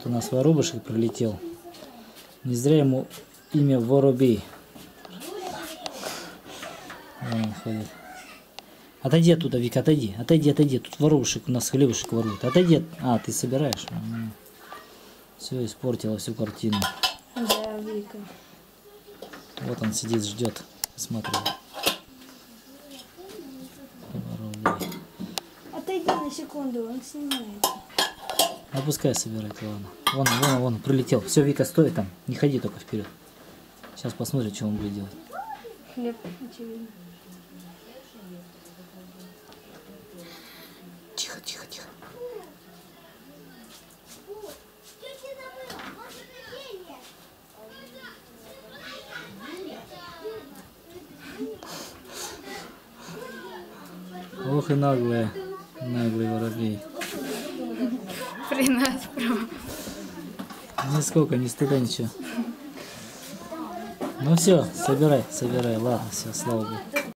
Вот у нас воробушек прилетел. Не зря ему имя Воробей. Он ходит. Отойди оттуда, Вика, отойди. Отойди, отойди. Тут воробушек у нас хлебушек ворует. Отойди. А, ты собираешь? Все, испортила всю картину. Да, Вика. Вот он сидит, ждет. Смотри. Воробей. Отойди на секунду, он снимает. А пускай собирает, ладно. Вон, вон, вон, прилетел. Все, Вика, стой там. Не ходи только вперед. Сейчас посмотрим, что он будет делать. Хлеб, очевидно. Тихо, тихо, тихо. Ох и наглая, наглый воробей. При нас, прям. Нисколько, ни стыда, ничего. Ну все, собирай, собирай, ладно, все, слава богу.